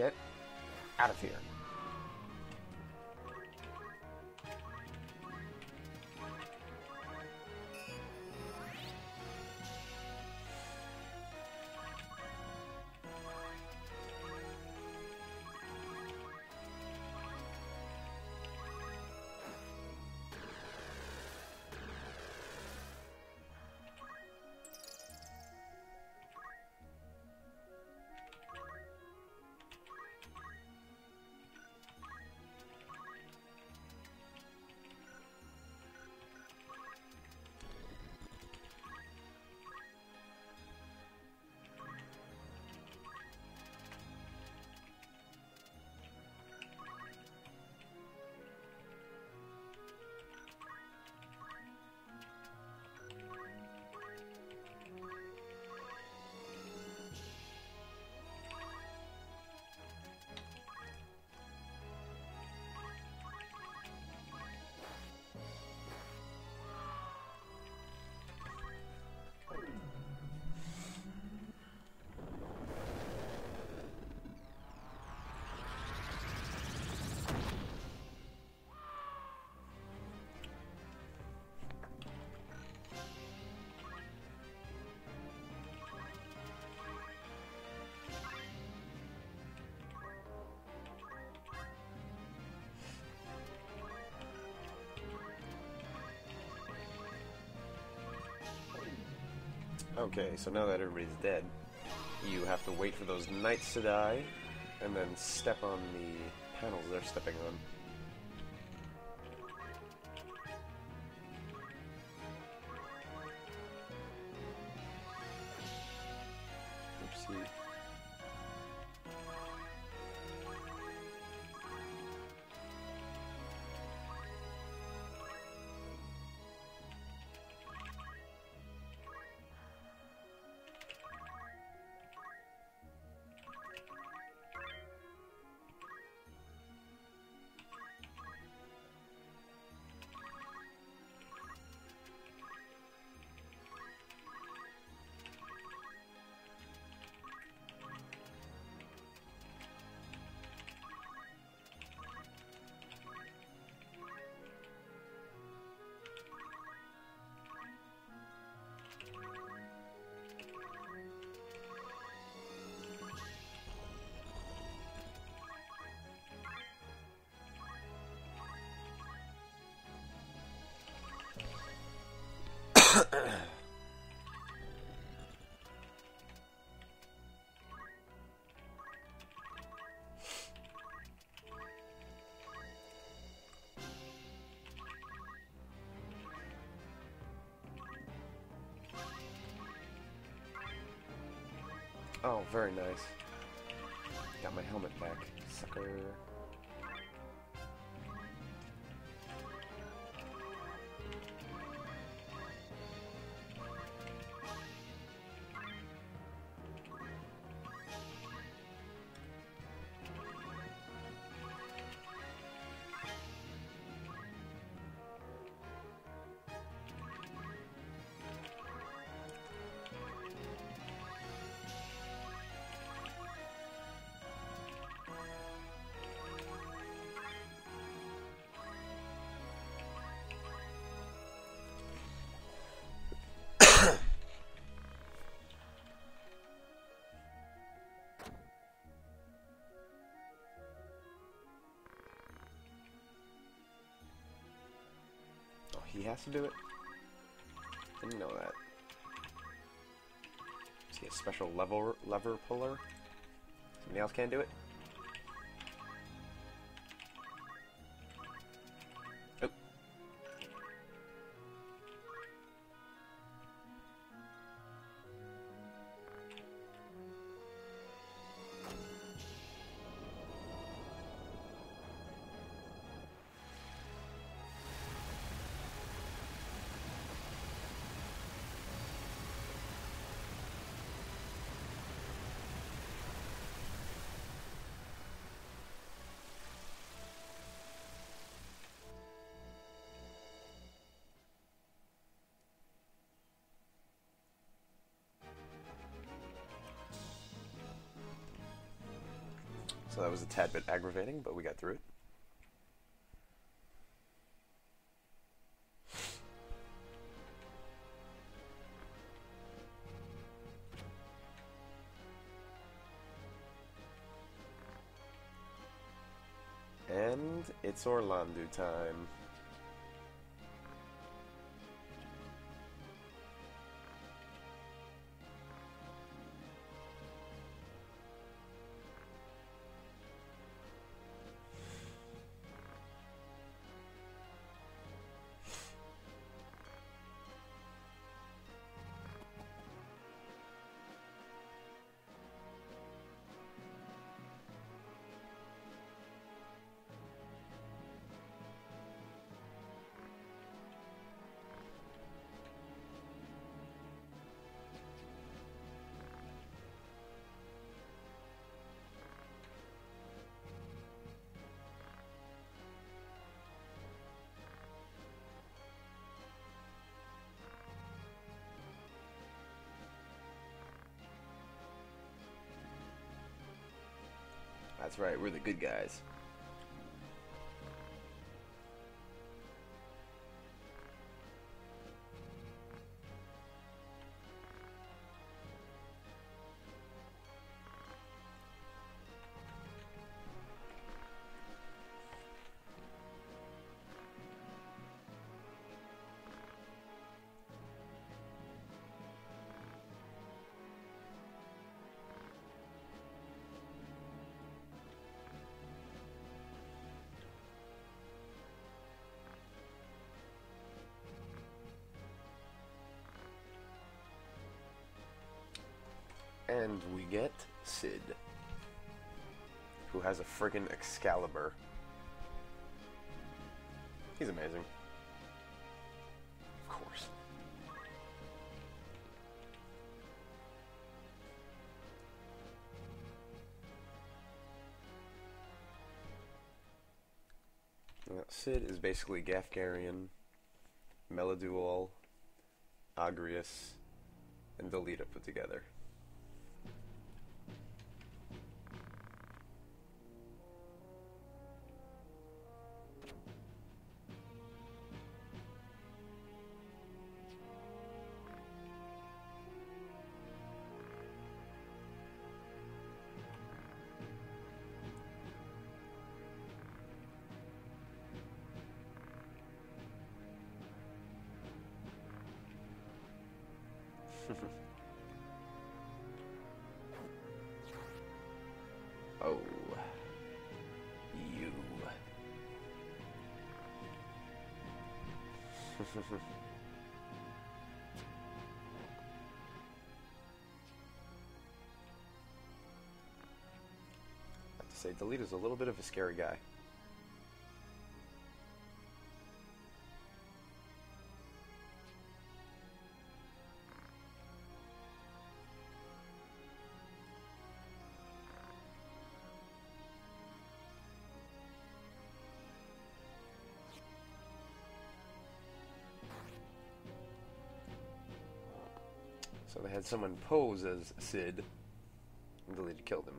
Get out of here. Okay, so now that everybody's dead, you have to wait for those knights to die, and then step on the panels they're stepping on. Oh, very nice. Got my helmet back, sucker. He has to do it? Didn't know that. Is he a special lever lever puller? Somebody else can't do it? That was a tad bit aggravating, but we got through it. And it's Orlandu time. That's right, we're the good guys. And we get Cid, who has a friggin' Excalibur. He's amazing. Of course. Now, Cid is basically Gafgarion, Meliadoul, Agrias, and Delita put together. oh. You. I have to say, Delita's a little bit of a scary guy. So they had someone pose as Cid, and the Delita killed him.